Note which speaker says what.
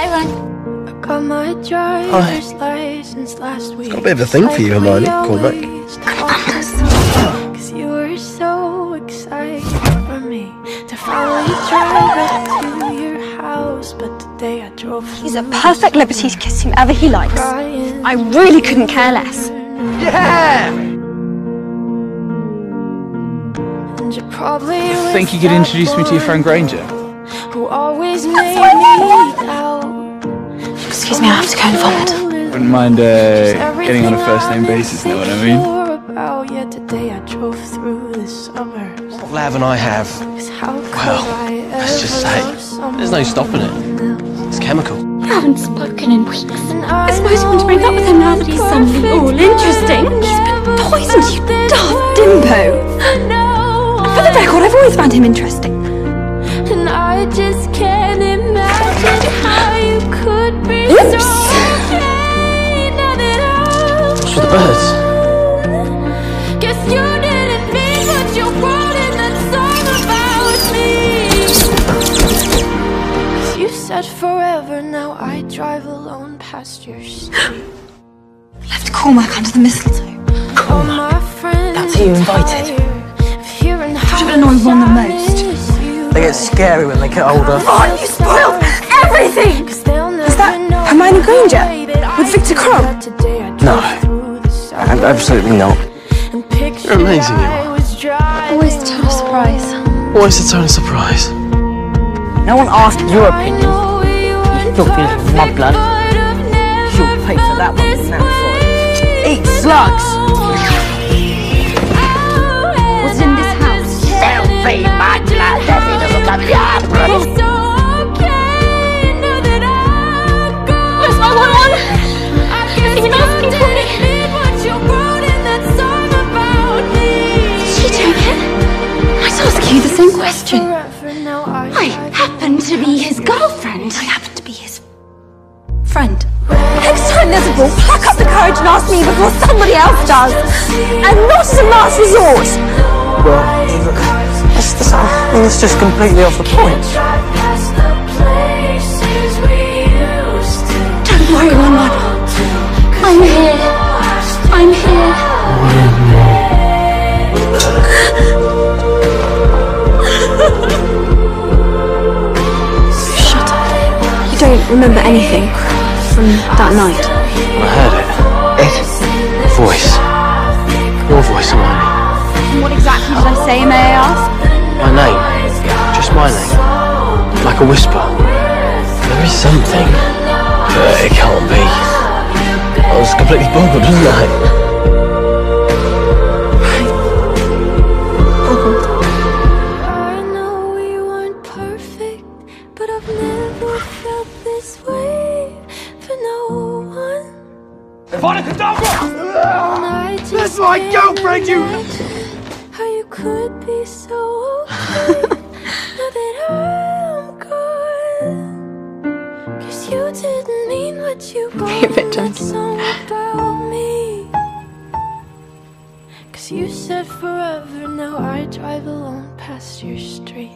Speaker 1: Hi, Ron.
Speaker 2: Got my driver's license last week.
Speaker 3: got a bit of a thing for you, Hermione. Cormac.
Speaker 2: Cause you were so excited for me to finally drive up to your house. But today I drove
Speaker 1: He's a perfect liberty to kiss whomever he likes. I really couldn't care less.
Speaker 2: And you probably
Speaker 4: Think you could introduce me to your friend Granger?
Speaker 2: Who always made me doubt.
Speaker 1: Excuse me, I have to go and vomit.
Speaker 4: Wouldn't mind uh, getting on a first name basis, you know what I mean?
Speaker 2: About, yeah, today I drove through the suburbs.
Speaker 3: What Lav and I have,
Speaker 2: 'Cause how could
Speaker 3: Well,
Speaker 2: I
Speaker 3: let's just
Speaker 2: ever
Speaker 3: say, there's no stopping it. It's chemical.
Speaker 1: You haven't spoken in weeks.
Speaker 2: I
Speaker 1: I suppose you want to break up with him now that he's suddenly all interesting. He's been poisoned, you daft dimbo. For the record, I've always found him interesting.
Speaker 2: And I just can't
Speaker 3: the birds?
Speaker 2: Guess you didn't mean what you wrote in that song about me. 'Cause you said forever, now I drive alone past your street.
Speaker 1: Left Cormac under the mistletoe.
Speaker 2: All my friends
Speaker 3: That's who you invited?
Speaker 2: tired of hearing how
Speaker 1: would annoy Ron the most.
Speaker 2: I miss you.
Speaker 3: They get scary when they get older.
Speaker 1: Ron, you spoiled everything!
Speaker 2: Is
Speaker 1: that Hermione Granger? With Viktor Krum?
Speaker 3: No, ab- absolutely not.
Speaker 2: You're
Speaker 3: amazing, you are.
Speaker 1: Always the total surprise.
Speaker 3: Always the tone of surprise.
Speaker 5: No one asked your opinion. You still feel my blood. You'll pay for that one now for. Eat slugs!
Speaker 1: Question. I happen to be his girlfriend. I happen to be his friend. Next time there's a ball, pluck up the courage and ask me before somebody else does. And not as a last resort.
Speaker 3: Well, that's, that's, I mean, that's just completely off the point.
Speaker 1: Remember anything from that night.
Speaker 3: I heard it. It? Voice. Your voice, Hermione.
Speaker 1: What exactly did I say, may I ask?
Speaker 3: My name. Just my name. Like a whisper. There is something. But it can't be. I was completely boggled, wasn't I?
Speaker 2: I And I just
Speaker 3: That's my
Speaker 2: can't
Speaker 3: girlfriend, you-
Speaker 2: imagine How you could be so okay now that I'm gone. Cause you didn't mean what you wrote
Speaker 1: Hey, bit
Speaker 2: in song about me. Cause you said forever, now I drive alone past your street.